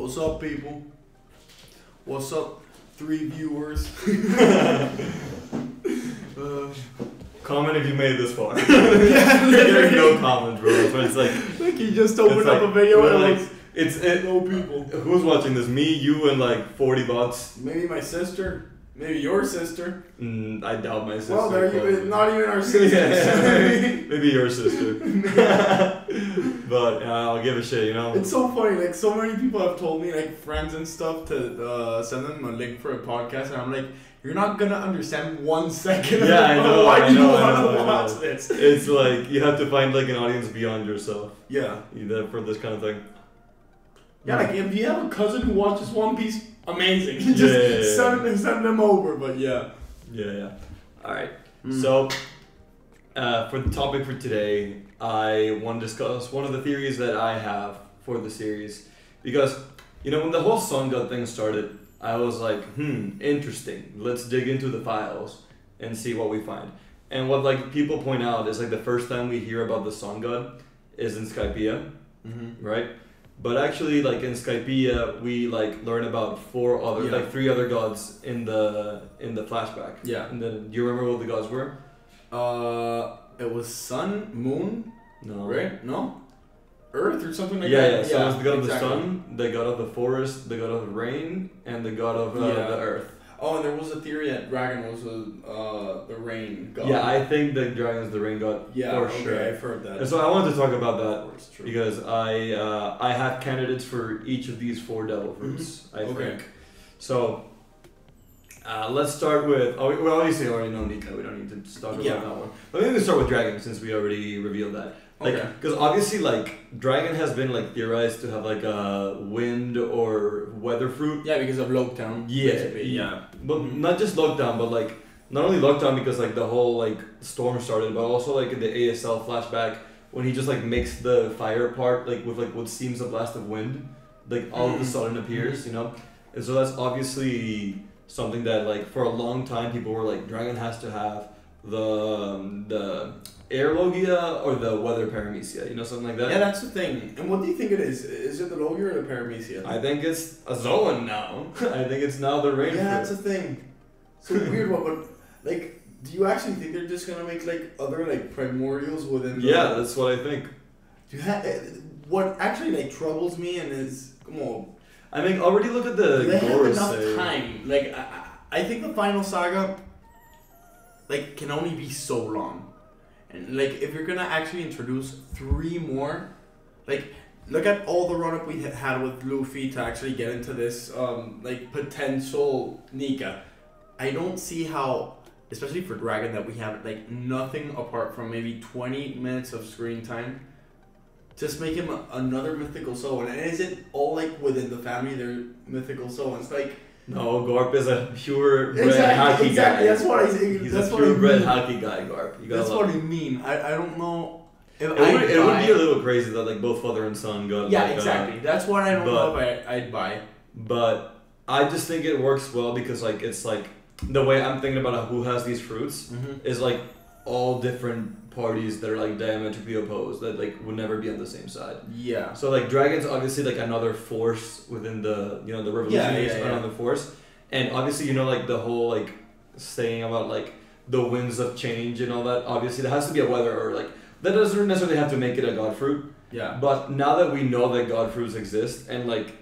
What's up, people? What's up, three viewers? uh, Comment if you made this far. yeah, literally. no comment, bro. But it's like Like you just opened up like- a video and like, it's it, no people. who's watching this? Me, you, and like forty bots. Maybe my sister. Maybe your sister. Mm, I doubt my sister. well, there you but- not even our Yeah, sisters. maybe your sister. but uh, I'll give a shit, you know. It's so funny, like so many people have told me, like friends and stuff, to uh, send them a link for a podcast, and I'm like, you're not gonna understand one second. Yeah, it. I know, Why I do you know, I want to watch know. this? It's like you have to find like an audience beyond yourself. Yeah, Either for this kind of thing. yeah. Like if you have a cousin who watches One Piece, amazing. Yeah, Just yeah, yeah, send send them over. But yeah. Yeah, yeah. All right. Mm. So, uh, for the topic for today, I want to discuss one of the theories that I have for the series. Because, you know, when the whole Sun God thing started, I was like, hmm, interesting. Let's dig into the files and see what we find. And what, like, people point out is, like, the first time we hear about the Sun God is in Skypiea, Mm-hmm. right? But actually, like, in Skypiea, we, like, learn about four other, Yeah. like, three other gods in the, in the flashback. Yeah. And then, do you remember what the gods were? Uh, it was sun, moon, No. right? No, Earth or something like yeah, that. yeah. Yeah. So it was the god exactly. of the sun, the god of the forest, the god of the rain, and the god of uh, Yeah. the earth. Oh, and there was a theory that dragon was a, uh, the rain god. Yeah, I think the dragon is the rain god yeah, for okay, sure. I've heard that. And so I wanted to talk about that because I uh, I have candidates for each of these four devil fruits. I Okay. think. So. Uh, let's start with. Oh, we obviously already know Nika. We don't need to talk about Yeah. that one. But maybe we start with dragon since we already revealed that. Like, Okay. because obviously, like, dragon has been like theorized to have like a wind or weather fruit. Yeah, because of Loguetown. Yeah, basically, yeah. But Mhm. not just Loguetown, but like not only Loguetown because like the whole like storm started, but also like in the ASL flashback when he just like makes the fire part like with like what seems a blast of wind, like all of a sudden appears, you know. And so that's obviously something that like for a long time people were like dragon has to have the um, the air logia or the weather paramecia, you know, something like that. Yeah, that's the thing. And what do you think it is? Is it the Logia or the Paramecia? I think it's a Zoan now. I think it's now the rain. yeah, that's the thing. It's a weird one, but like, do you actually think they're just gonna make like other like primordials within? The, yeah, that's what I think. Do you ha- eh, what actually like troubles me and is come on. I mean, already look at the they have Gorosei. enough time. Like I, I I think the final saga, like, can only be so long, and like if you're gonna actually introduce three more, like. Look at all the run up we ha- had with Luffy to actually get into this um, like potential Nika. I don't see how, especially for Dragon, that we have like nothing apart from maybe twenty minutes of screen time. Just make him a, another mythical Zoan, and is it all like within the family? They're mythical Zoan. It's like No, Garp is a pure red exactly, haki exactly. guy. That's what I think. He's that's a what pure red mean. haki guy, Garp. You That's what I mean. I, I don't know. If It I would, it would be a little crazy that like both father and son got yeah, like, uh, exactly. That's what I don't but- know if I, I'd buy. but I just think it works well because like it's like the way I'm thinking about who has these fruits Mm-hmm. is like all different parties that are like diametrically opposed that like would never be on the same side. Yeah. So like dragons obviously like another force within the you know the Yeah, revolutionaries yeah, are yeah. another force, and obviously you know like the whole like saying about like the winds of change and all that. Obviously there has to be a weather or like that doesn't necessarily have to make it a god fruit. Yeah. But now that we know that god fruits exist and like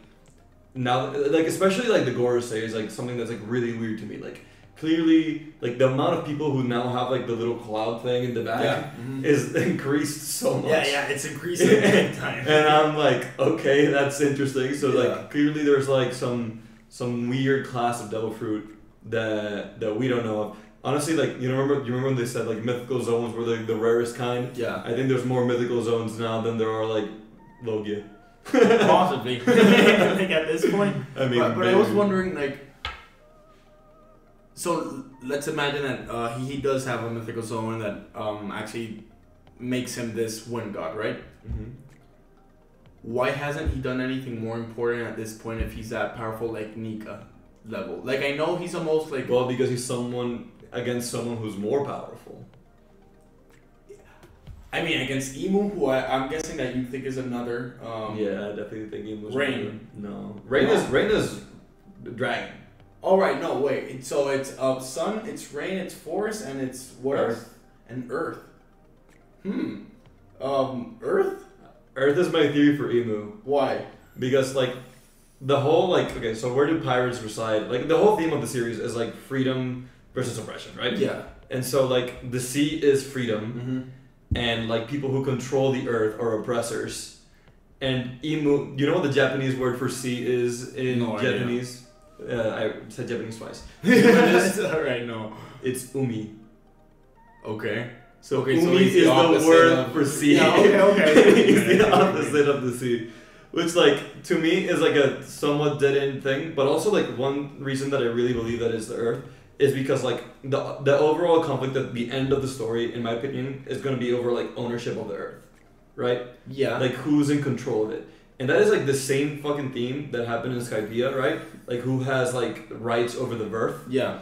now like especially like the Gorosei is like something that's like really weird to me like. Clearly, like the amount of people who now have like the little cloud thing in the back Yeah. Mhm. is increased so much. Yeah, yeah, it's increasing big time. and I'm like, okay, that's interesting. So Yeah. like clearly there's like some some weird class of devil fruit that that we don't know of. Honestly, like you remember you remember when they said like mythical Zoans were like the rarest kind? yeah. I think there's more mythical Zoans now than there are like Logia. Possibly. like at this point. I mean, but, but I was wondering, like, so let's imagine that uh, he, he does have a mythical Zoan that um, actually makes him this wind god, right? Mhm. Why hasn't he done anything more important at this point if he's that powerful, like Nika level? Like, I know he's almost like. Well, because he's someone against someone who's more powerful. I mean, against Imu, who I, I'm guessing that you think is another. Um, yeah, I definitely think Imu was Rain. No, Rain No. is Rain is dragon. All right, no, wait. So it's uh, sun, it's rain, it's forest, and it's what? Earth. And earth. Hmm. Um, earth? Earth is my theory for Imu Why? because like the whole like okay, so where do pirates reside? Like the whole theme of the series is like freedom versus oppression, right? Yeah. And so like the sea is freedom. Mm-hmm. and like people who control the earth are oppressors. And Imu, you know what the Japanese word for sea is in No. Japanese? Uh, I said Japanese twice. All right. No. It's umi. Okay. So Okay, umi the is the opposite word of- for sea. Yeah, okay, okay. it's the opposite of the sea. Which like to me is like a somewhat dead end thing, but also like one reason that I really believe that is the earth is because like the the overall conflict at the end of the story, in my opinion, is gonna be over like ownership of the earth. Right? Yeah. like who's in control of it and that is like the same fucking theme that happened in Skypiea right? Like who has like rights over the vearth. Yeah.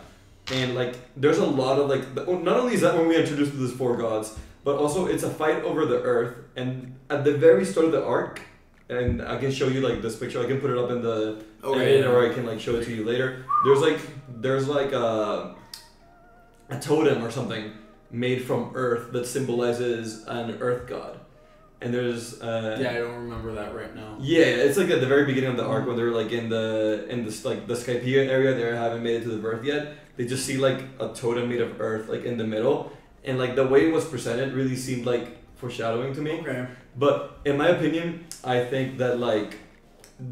and like there's a lot of like the, oh, not only is that when we introduced to these four gods but also it's a fight over the earth. And at the very start of the arc and i can show you like this picture. I can put it up in the Okay. edit or i can like show it to you later. There's like there's like a, a totem or something made from earth that symbolizes an earth god and there's uh, Yeah, I don't remember that right now. yeah, it's like at the very beginning of the arc when they're like in the in this like the Skypiea area, they haven't made it to the vearth yet. They just see like a totem made of earth like in the middle, and like the way it was presented really seemed like foreshadowing to me. Okay. But in my opinion, I think that like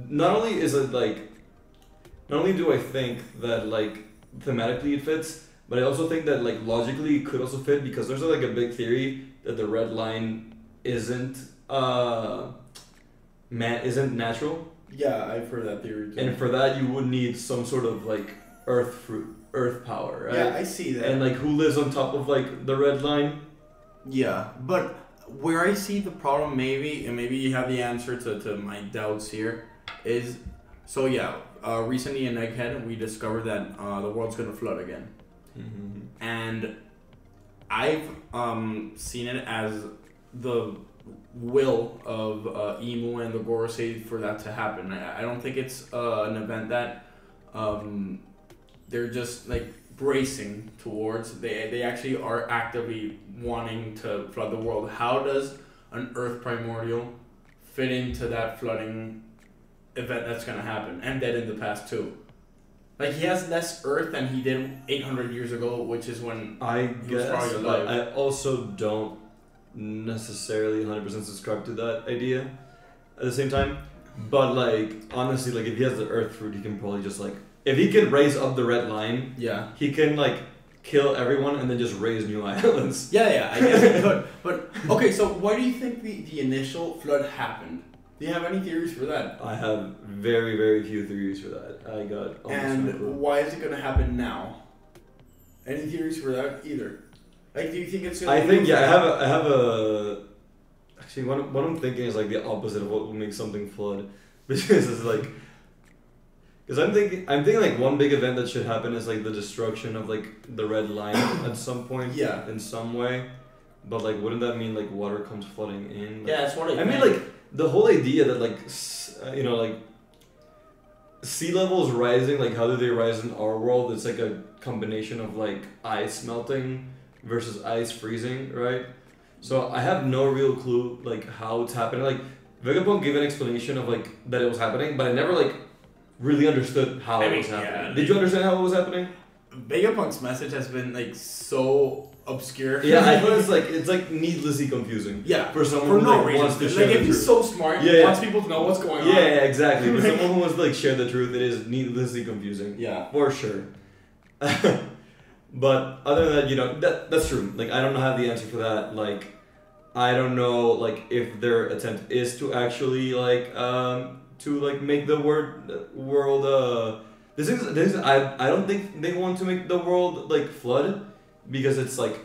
not only is it like not only do I think that like thematically it fits, but I also think that like logically it could also fit because there's like a big theory that the red line isn't uh man isn't natural. Yeah, I've heard that theory too. And for that you would need some sort of like earth fruit earth power, right? Yeah, I see that. and like who lives on top of like the red line? Yeah, but where I see the problem, maybe, and maybe you have the answer to, to my doubts here, is so yeah. Uh, recently in Egghead, we discovered that uh, the world's gonna flood again, and I've um, seen it as the will of uh, Imu and the Gorosei for that to happen. I, I don't think it's uh, an event that um, they're just like bracing towards. They they actually are actively wanting to flood the world. How does an Earth primordial fit into that flooding event that's gonna happen and dead in the past too? Like he has less Earth than he did eight hundred years ago, which is when I guess, but. I also don't necessarily 100% subscribe to that idea at the same time. But, like, honestly, like, if he has the earth fruit, he can probably just, like, if he can raise up the red line, yeah. he can, like, kill everyone and then just raise new islands. Yeah, yeah, I guess it could. But okay, so why do you think the, the initial flood happened? Do you have any theories for that? I have very, very few theories for that. I got almost no and why is it gonna happen now? Any theories for that either? Like, do you think it's? I think yeah, I have a, I have a. Actually, what, I'm- what I'm thinking is like the opposite of what will make something flood, because it's like. Because I'm thinking, I'm thinking like one big event that should happen is like the destruction of like the red line at some point Yeah. in some way, but like wouldn't that mean like water comes flooding in? Like, Yeah, that's what I. I mean like the whole idea that like uh, you know like sea levels rising like how do they rise in our world it's like a combination of like ice melting versus ice freezing right so i have no real clue like how it's happening like vegapunk gave an explanation of like that it was happening but i never like really understood how I it mean, was happening yeah. did you understand how it was happening Vegapunk's message has been like so obscure. yeah i thought it's like it's like needlessly confusing yeah. for someone For who no like, reason. wants to like share if the he's truth. so smart, Yeah, yeah. wants people to know what's going yeah, on. yeah, exactly. For someone who wants to like share the truth, it is needlessly confusing. Yeah. For sure. but other than that, you know, that that's true. Like I don't have the answer for that. Like I don't know like if their attempt is to actually like um to like make the word world uh this is this is, I I don't think they want to make the world like flood because it's like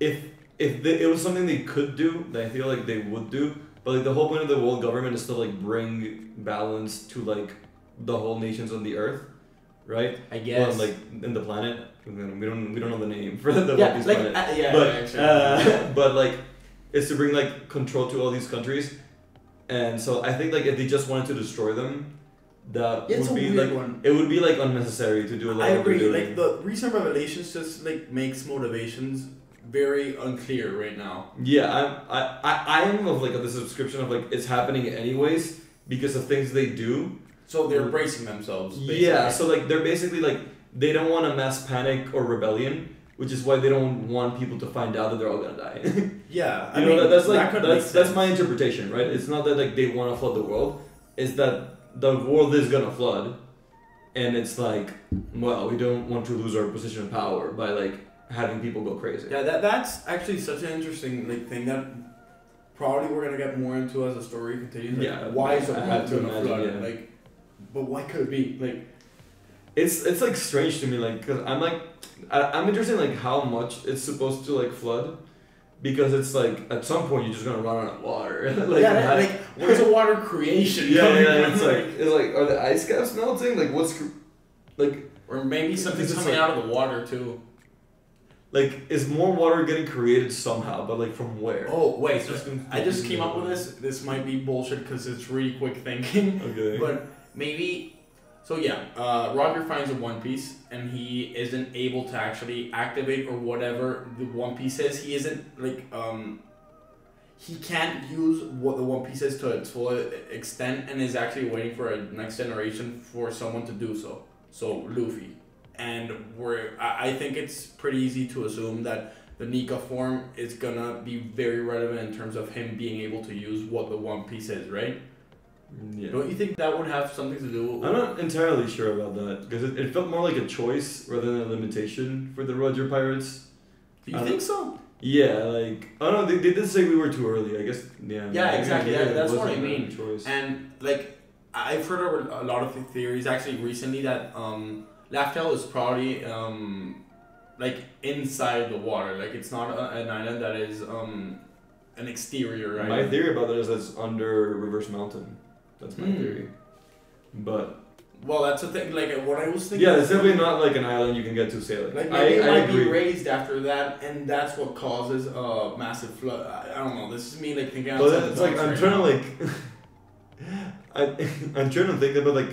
if if they, it was something they could do, then I feel like they would do. But like the whole point of the world government is to like bring balance to like the whole nations on the earth, right? I guess. Well, like in the planet. We don't we don't, we don't know the name for the yeah, One like planet. uh, yeah, but actually. uh, but like it's to bring like control to all these countries, and so I think like if they just wanted to destroy them, that Yeah, it's would a be weird like one. it would be like unnecessary to do a lot I of what agree. doing. Like the recent revelations just like makes motivations very unclear right now. Yeah, I'm, I, I, I am of like the subscription of like it's happening anyways because of things they do. So they're bracing themselves. Yeah, so like they're basically like they don't want a mass panic or rebellion, which is why they don't want people to find out that they're all gonna die. yeah, I know, mean that, that's like could that's that's my interpretation, right? It's not that like they want to flood the world. It's that the world is gonna flood, and it's like, well, we don't want to lose our position of power by like having people go crazy. Yeah, that that's actually such an interesting like thing that probably we're gonna get more into as the story continues. Like, Yeah, why is the world gonna flood? Like, but why could it be like? It's it's like strange to me, like, cause I'm like, I, I'm interested in like how much it's supposed to like flood, because it's like at some point you're just gonna run out of water. like, yeah, that, I- like where's the water creation? yeah, coming yeah, from? it's like it's like are the ice caps melting? Like what's like or maybe something's coming like- out of the water too. like is more water getting created somehow? But like from where? Oh wait, It's just I just came up with this. This might be bullshit because it's really quick thinking. Okay. But maybe. So yeah, uh, Roger finds a One Piece and he isn't able to actually activate or whatever the One Piece is. He isn't like um. He can't use what the One Piece is to its full extent, and is actually waiting for a next generation for someone to do so. So Luffy, and we're I, think it's pretty easy to assume that the Nika form is gonna be very relevant in terms of him being able to use what the One Piece is, right? Yeah. Don't you think that would have something to do? with I'm not entirely sure about that because it, it felt more like a choice rather than a limitation for the Roger Pirates. Do you I think so? Yeah, like oh no, they, they did say we were too early. I guess yeah. Yeah, exactly, yeah, that's what I mean. Choice. And like, I've heard a lot of theories actually recently that um, Laugh-Tale is probably um, like inside the water. Like it's not a, an island that is um, an exterior Right? My theory about that is that's under Reverse Mountain. That's my Hmm. theory. But well, that's the thing. Like what I was thinking. yeah, it's definitely not like an island you can get to sailing. Like I, maybe it I might agree. be raised after that, and that's what causes a massive flood. I, I don't know. This is me like thinking outside But the it's like I'm right trying now. to like I I'm trying to think about like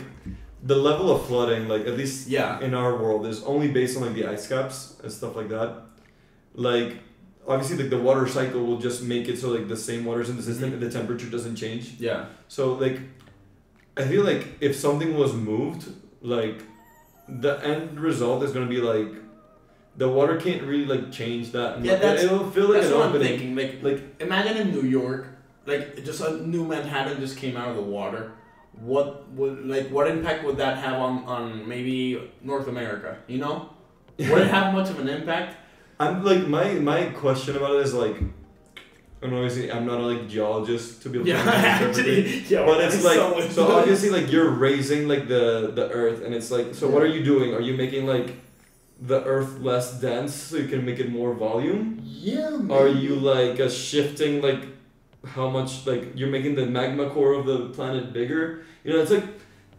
the level of flooding, like at least Yeah. in our world, is only based on like the ice caps and stuff like that. Like obviously like the water cycle will just make it so like the same water's in the system Mhm. and the temperature doesn't change. Yeah. So like, I feel like if something was moved, like, the end result is gonna be like, the water can't really like change that. much. Yeah, that's- it'll feel like That's what I'm thinking. Like, Like, imagine in New York, like just a new Manhattan just came out of the water. What would like what impact would that have on on maybe North America? You know, would it have much of an impact? I'm like my my question about it is like, and obviously I'm not a like geologist to be able to answer everything. yeah. But it's like so, so obviously like you're raising like the the earth and it's like so what are you doing? Are you making like the earth less dense so you can make it more volume? yeah. Are you like uh, shifting like how much like you're making the magma core of the planet bigger? You know, it's like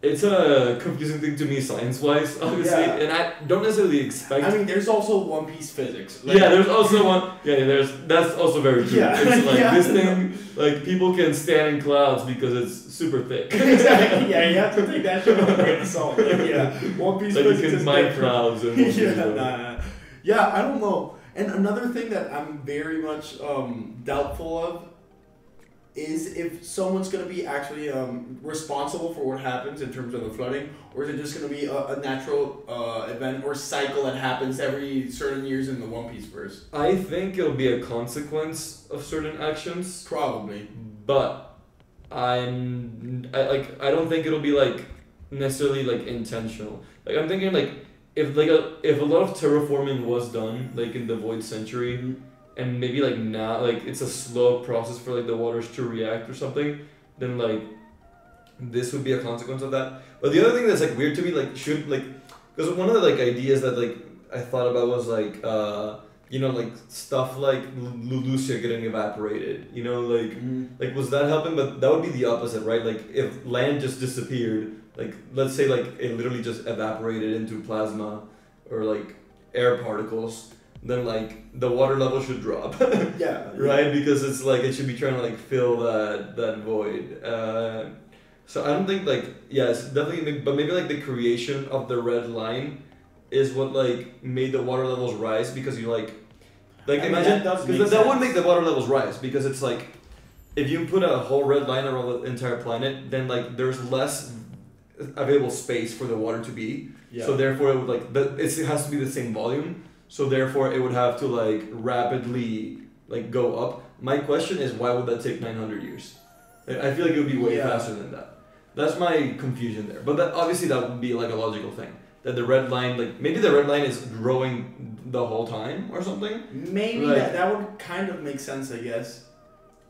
it's a confusing thing to me science wise, obviously, Yeah. and I don't necessarily expect. I mean, there's also One Piece physics. Like, yeah, there's also one. Yeah, there's that's also very true. Yeah. It's like Yeah. this thing, like people can stand in clouds because it's super thick. exactly. Yeah, you have to take that shit with a grain of salt. Like, yeah, One Piece like you physics can is mine clouds and yeah, nah, nah. yeah, I don't know. And another thing that I'm very much um, doubtful of is if someone's going to be actually um, responsible for what happens in terms of the flooding, or is it just going to be a, a natural uh, event or cycle that happens every certain years in the One Piece verse? I think it'll be a consequence of certain actions. Probably. but I'm I, like I don't think it'll be like necessarily like intentional. Like I'm thinking like if like a if a lot of terraforming was done like in the void century and maybe like now like it's a slow process for like the waters to react or something, then like this would be a consequence of that. But the other thing that's like weird to me like should like because one of the like ideas that like I thought about was like uh you know like stuff like Lu- Lucia getting evaporated. You know like Mhm. like was that helping? But that would be the opposite, right? Like if land just disappeared, like let's say like it literally just evaporated into plasma or like air particles, then like the water level should drop. Yeah. right? Because it's like it should be trying to like fill that that void. Uh, so I don't think like yes, definitely, but maybe like the creation of the red line is what like made the water levels rise because you like like I mean, imagine that because that would make the water levels rise because it's like if you put a whole red line around the entire planet, then like there's less available space for the water to be. Yeah. So therefore, it would like the, it's, it has to be the same volume. So therefore, it would have to like rapidly like go up. My question is, why would that take nine hundred years? I I feel like it would be way Yeah. faster than that. That's my confusion there. But that obviously that would be like a logical thing. That the red line, like maybe the red line is growing the whole time or something. Maybe Like- that, that would kind of make sense, I guess.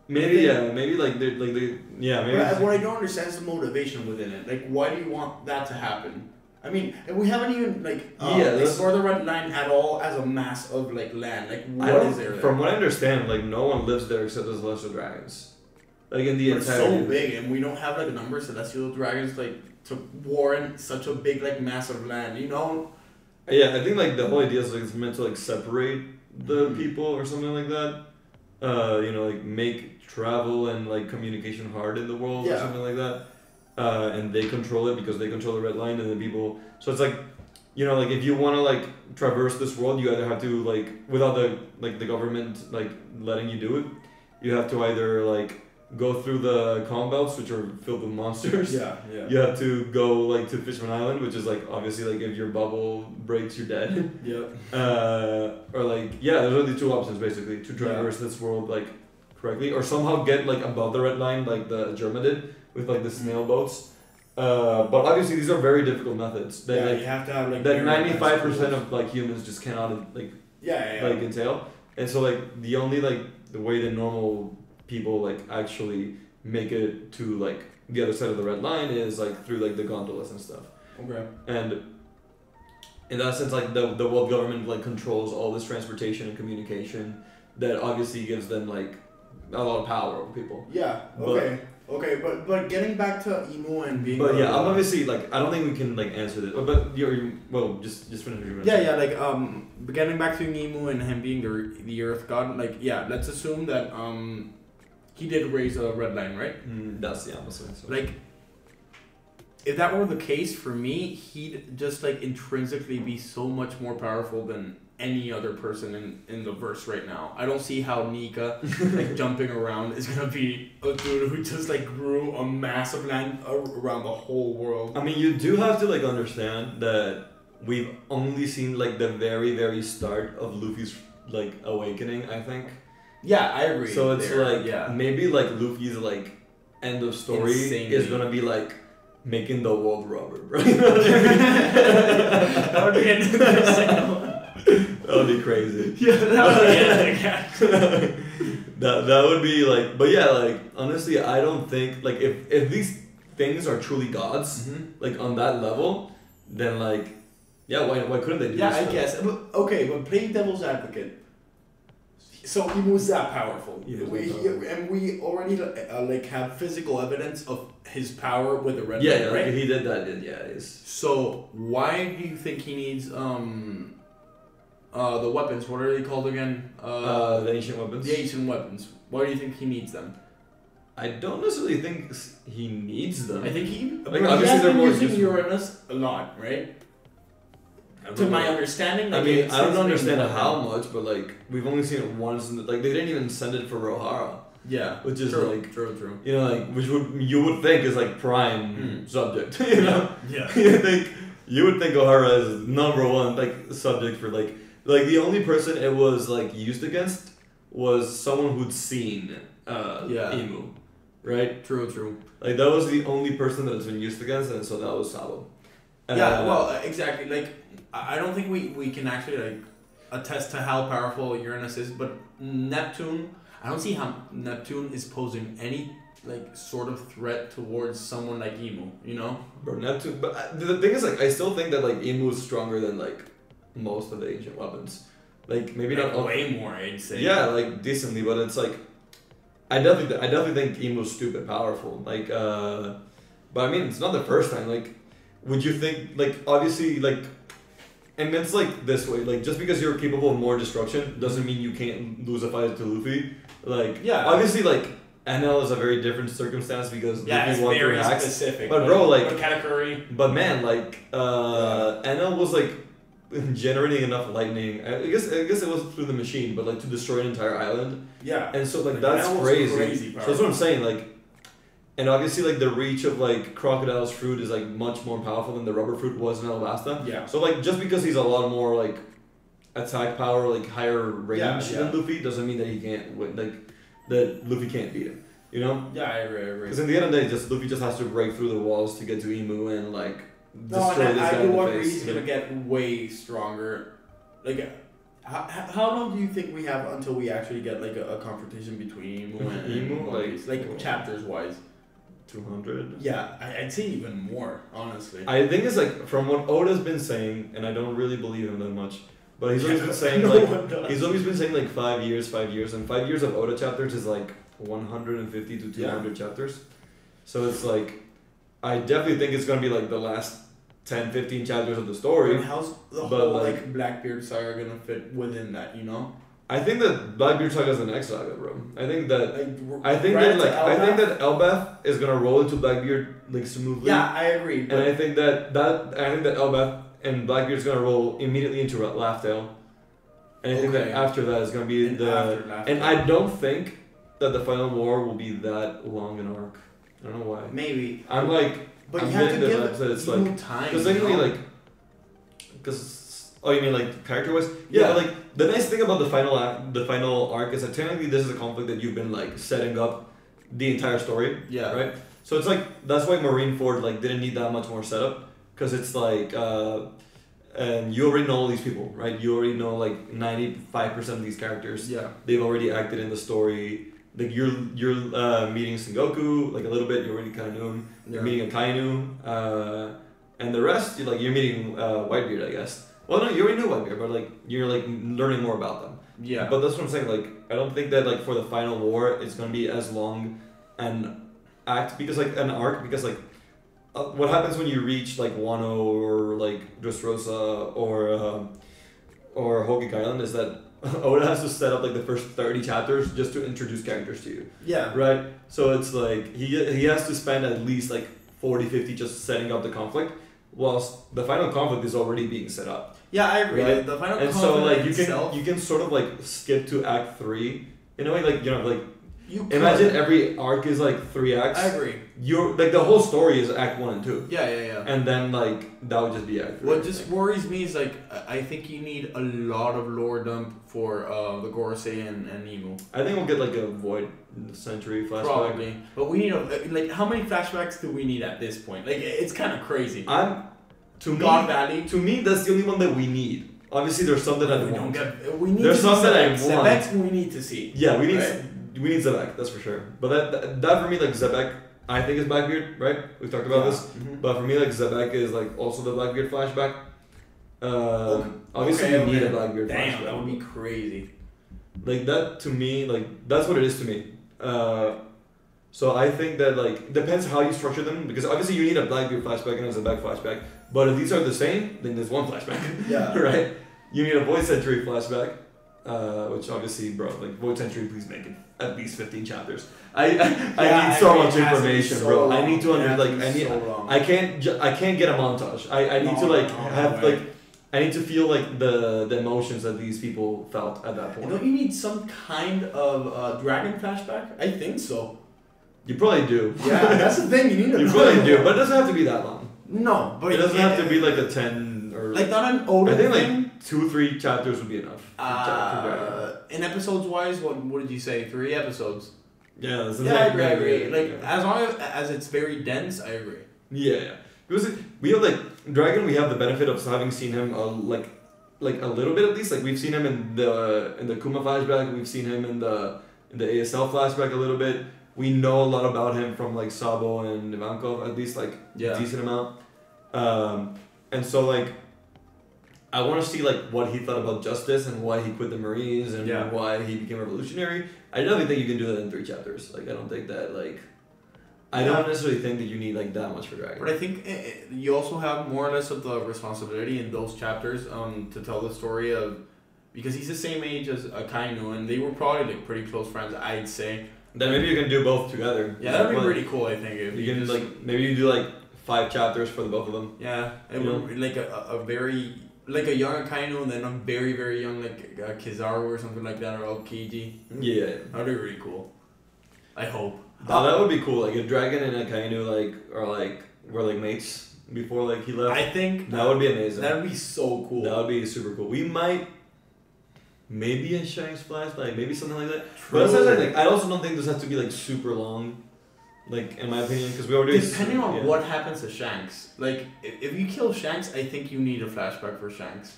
Maybe yeah, maybe like they like they yeah maybe. I- what I don't understand is the motivation within it. Like, why do you want that to happen? I mean, we haven't even like uh, Yeah, explored the red line at all as a mass of like land. Like, what is there? there? From what I understand, like no one lives there except the celestial dragons. Like in the But it's entire. so big, and we don't have like a number of celestial dragons like to warrant such a big like mass of land. You know? Yeah, I think like the whole idea is like it's meant to like separate the Mhm. people or something like that. Uh, you know, like make travel and like communication hard in the world or something like that. Uh, and they control it because they control the red line and the people. So it's like, you know, like if you want to like traverse this world, you either have to like without the like the government like letting you do it, you have to either like go through the calm belts which are filled with monsters. Yeah, yeah. You have to go like to Fishman Island, which is like obviously like if your bubble breaks, you're dead. Yeah. Uh, or like yeah, there's only two options basically to traverse this world like correctly, or somehow get like above the red line like the Germa did with like the snail boats. Uh, but obviously these are very difficult methods that yeah, like, you have to have like that ninety five percent of like humans just cannot like Yeah, yeah, yeah. like entail. And so like the only like the way that normal people like actually make it to like the other side of the red line is like through like the gondolas and stuff. okay. And in that sense, like the the world government like controls all this transportation and communication that obviously gives them like a lot of power over people. Yeah. Okay. Okay, but but getting back to Imu and being. But yeah, I'm obviously like I don't think we can like answer this. But you're, you well just just finish your Yeah, yeah, like um, getting back to Imu and him being the the Earth God, like yeah, let's assume that um, he did raise a red line, right? Mm, that's yeah, I'm assuming so. Like, if that were the case for me, he'd just like intrinsically be so much more powerful than any other person in in the verse right now. I don't see how Nika like jumping around is gonna be a dude who just like grew a massive land around the whole world. I mean, you do have to like understand that we've only seen like the very very start of Luffy's like awakening. I think. Yeah, I agree. So it's there, like yeah. maybe like Luffy's like end of story Insanely. is gonna be like making the world rubber, bro. that would be an interesting. That would be crazy. Yeah, that would be it. that that would be like, but yeah, like honestly, I don't think like if if these things are truly gods, Mhm. like on that level, then like, yeah, why why couldn't they do Yeah, I stuff? guess. But, okay, but playing devil's advocate. So he was that powerful, was we, powerful. and we already uh, like have physical evidence of his power with the red Yeah, yeah, right? like he did that, yeah, it's So why do you think he needs um, uh, the weapons? What are they called again? uh, the ancient weapons. the ancient weapons. Why do you think he needs them? I don't necessarily think he needs them. I think he. Like, he obviously they're more using useful. Uranus a lot, right? To my understanding, I mean, I don't understand how much, but like we've only seen it once, in the, like they didn't even send it for Ohara, Yeah, which is true, like true, true. you know like which would you would think is like prime Hmm. subject, you know. Yeah. you think you would think Ohara is number one like subject for like like the only person it was like used against was someone who'd seen uh Yeah. Imu, right? True, true. Like that was the only person that it's been used against, and so that was Sabo. yeah, Uh, well, uh, exactly. Like, I don't think we, we can actually like attest to how powerful Uranus is, but Neptune, I don't see how Neptune is posing any like sort of threat towards someone like Imu. You know? Bro, Neptune. But uh, the the thing is, like, I still think that like Imu is stronger than like most of the ancient weapons. Like maybe Like, not. all- way more. I'd say. Yeah, like decently, but it's like, I definitely, I definitely think Imu's stupid powerful. Like, uh, but I mean, it's not the first time. Like, would you think like obviously like, and it's like this way. Like just because you're capable of more destruction doesn't mean you can't lose a fight to Luffy. Like Yeah. obviously like Enel is a very different circumstance because Yeah, Luffy it's won very hacks. specific. But bro, like- but Katakuri, But man, like uh, Enel was like generating enough lightning. I guess I guess it was through the machine, but like to destroy an entire island. yeah, And so like Like, that's that crazy. crazy so that's what I'm saying. Like, and obviously like the reach of like crocodile's fruit is like much more powerful than the rubber fruit was in Alabasta. yeah. So like just because he's a lot more like attack power, like higher range Yeah, than. Luffy, doesn't mean that he can't win. Like that Luffy can't beat him. You know. Yeah, I agree. Because in the end of the day, just Luffy just has to break through the walls to get to Imu and like No, and I, do agree face. he's gonna get way stronger. Like, uh, How, how long do you think we have until we actually get like a, a confrontation between Imu and Emu, like- like oh. chapters wise? Two hundred. Yeah, I, I'd say even more, honestly. I think it's like from what Oda's been saying, and I don't really believe him that much. But he's always been saying No like he's always been saying like five years, five years, and five years of Oda chapters is like one hundred and fifty to two hundred chapters. So it's like I definitely think it's gonna be like the last 10, 15 chapters of the story. And how's the But, whole like- like, Blackbeard saga gonna fit within that? You know, I think that Blackbeard Saga is the next saga, bro. I think that like I think right that like I think that Elbaf is gonna roll into Blackbeard like smoothly. Yeah, I agree. And I think that that I think that Elbaf and Blackbeard's gonna roll immediately into Laugh Tale. And I think that after that is gonna be and the and I don't think that the final war will be that long an arc. I don't know why. maybe, I'm like but I'm you have to give vibes that it's like- time. because know? like because oh you mean like character wise yeah, Yeah. like the nice thing about the final act the final arc is that technically this is a conflict that you've been like setting up the entire story yeah, right? So it's like that's why Marineford like didn't need that much more setup because it's like uh, and you already know all these people, right? You already know like ninety five percent of these characters. yeah. They've already acted in the story. Like you're you're uh, meeting Sengoku like a little bit. You already kind of knew him. yeah. You're meeting Akainu, uh, and the rest you're like you're meeting uh, Whitebeard, I guess. Well, no, you already knew Whitebeard, but like you're like learning more about them. yeah. But that's what I'm saying. Like, I don't think that like for the final war, it's gonna be as long an act because like an arc because like uh, what happens when you reach like Wano or like Dressrosa or uh, or Whole Cake Island is that Oda has to set up like the first thirty chapters just to introduce characters to you, yeah. right? So it's like he he has to spend at least like 40, 50 just setting up the conflict, whilst the final conflict is already being set up Yeah, I agree. Right. The final and so like you can itself, you can sort of like skip to act three in a way like you know like you could. imagine every arc is like three acts I agree. you're like the whole story is act one and two Yeah, yeah, yeah. and then like that would just be act three What just worries me is like I think you need a lot of lore dump for uh, the Gorosei and, and Imu. I think we'll get like a void century flashback Probably, but we need a like how many flashbacks do we need at this point? Like it's kind of crazy. I'm to me Valley. to me that's the only one that we need obviously there's some that I we don't don't get. We need There's to some that I want. Xebec we need to see. yeah we need Right. We need Xebec that's for sure but that, that that for me like Xebec I think is Blackbeard right We've talked about this Mhm. But for me, like Xebec is like also the Blackbeard flashback. Um, obviously, Okay, you need okay. a Blackbeard Damn, flashback. that would be crazy. like that to me, like that's what it is to me. Uh, so I think that like depends how you structure them because obviously you need a Blackbeard flashback and a Xebec flashback. But if these are the same, then there's one flashback, Yeah. right? You need a Void Century flashback, uh, which obviously, bro, like Void Century, please make it at least fifteen chapters. I I, I need so much It has to be information, so bro. I need to It under like I need so long. I can't. Ju- I can't get a montage. I, I need No, to like no, have no like. I need to feel like the the emotions that these people felt at that And point. don't you need some kind of uh, dragon flashback? I think so. You probably do. Yeah, that's the thing. You need. You probably do, but it doesn't have to be that long. no, but it doesn't have to be like a ten or like not an older I think thing. like two, three chapters would be enough. for Dra- for Dragon. Uh, in episodes wise, what what did you say? Three episodes. yeah, that's Yeah, I agree. I agree. Like yeah. as long as, as it's very dense, I agree. Yeah, yeah. Because we have like Dragon, we have the benefit of having seen him uh, like like a little bit at least. Like we've seen him in the in the Kuma flashback. We've seen him in the in the ASL flashback a little bit. We know a lot about him from like Sabo and Ivankov at least like Yeah. a decent amount. Um, and so like I want to see like what he thought about justice and why he quit the Marines and Yeah. why he became revolutionary. I definitely think you can do that in three chapters. Like I don't think that like I Yeah. don't necessarily think that you need like that much for Dragon. But I think eh, eh, you also have more or less of the responsibility in those chapters um, to tell the story of because he's the same age as Akainu and they were probably like pretty close friends. I'd say. Then maybe you can do both together. Yeah, that'd be pretty cool. I think if You can just- like maybe you do like five chapters for the both of them. Yeah, it would like a a very like a young Akainu and then a very very young like uh, Kizaru or something like that or Aokiji. Yeah. That'd be really cool. I hope. Oh, that would be cool. Like if Dragon and Akainu like are like were like mates before like he left. I think that would be amazing. That would be so cool. That would be super cool. We might maybe a Shanks flashback, maybe something like that. True. But thing. I also don't think this has to be like super long. Like in my opinion, because we already Depending on yeah. what happens to Shanks, like if, if you kill Shanks, I think you need a flashback for Shanks.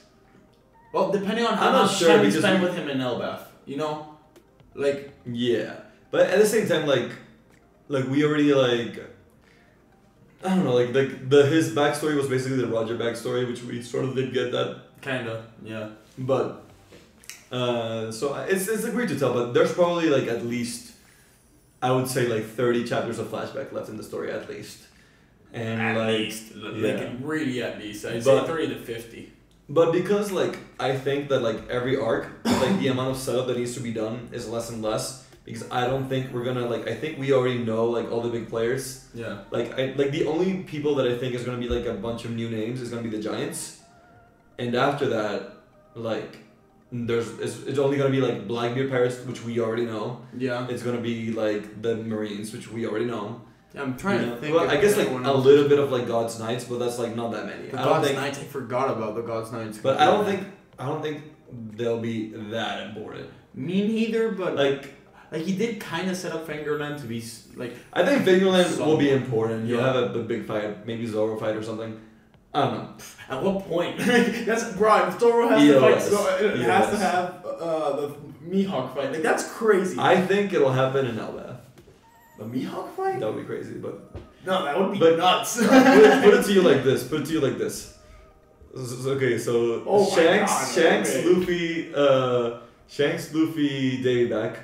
Well, depending on how much sure time you spend we- with him in Elbaf, you know, like Yeah, but at the same time, like, like we already like. I don't know, like like the his backstory was basically the Roger backstory, which we sort of did get that, kinda, yeah. but uh, so it's it's like weird to tell, but there's probably like at least, I would say like thirty chapters of flashback left in the story at least, and at like least, yeah. like really at least, I'd But- say thirty to fifty. But because like I think that like every arc, like the amount of setup that needs to be done is less and less. Because I don't think we're gonna like I think we already know like all the big players. Yeah. Like I like the only people that I think is gonna be like a bunch of new names is gonna be the Giants. And after that, like there's it's, it's only gonna be like Blackbeard Pirates, which we already know. Yeah. It's gonna be like the Marines, which we already know. Yeah, I'm trying You to know? think. Well, I guess like a little bit of like God's Knights, but that's like not that many. The I don't God's think Knights. I forgot about the God's Knights. But I don't think I don't think they'll be that important. Me neither, but like, Like he did kind of set up Figarland to be like. I think Figarland will be important. You'll Yeah. have a, a big fight, maybe Zoro fight or something. I don't know. At what point? that's bro. If Zoro has to fight, EOS. so it has to have uh, the Mihawk fight. Like that's crazy. I think it'll happen in Elbaf. the Mihawk fight? That would be crazy, but No, that would be But- nuts. put, it, put it to you like this. Put it to you like this. Okay, so Oh Shanks, God, Shanks, okay. Luffy, uh, Shanks, Luffy, Davy back,